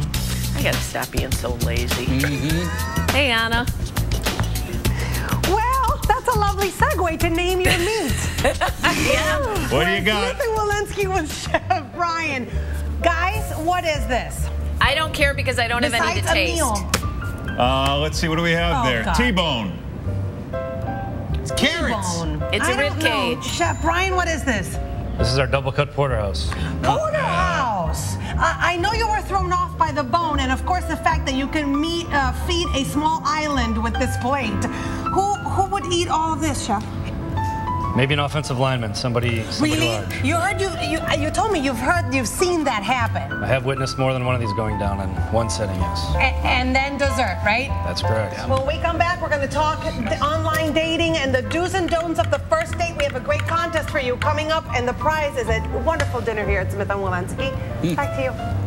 I gotta stop being so lazy. Mm-hmm. Hey, Anna. Well, that's a lovely segue to name your meat. yeah. What do you got? Smith and Wollensky with Chef Brian. Guys, what is this? I don't care because I don't have any Besides to a taste. meal. Uh, let's see, what do we have Oh, there? God. T-bone. It's carrots. Bone. It's a I rib don't know. cage. Chef Brian, what is this? This is our double cut porterhouse. Porterhouse. I know you were thrown off by the bone, and of course the fact that you can meet, uh, feed a small island with this plate. Who who would eat all of this, chef? Maybe an offensive lineman, somebody, somebody Really? large. You heard you, you you told me you've heard you've seen that happen. I have witnessed more than one of these going down in one setting, yes. A- and then dessert, right? That's correct. When we come back, we're going to talk the online dating and the do's and don'ts of the first date. We have a great contest for you coming up, and the prize is a wonderful dinner here at Smith and Wollensky. Back to you.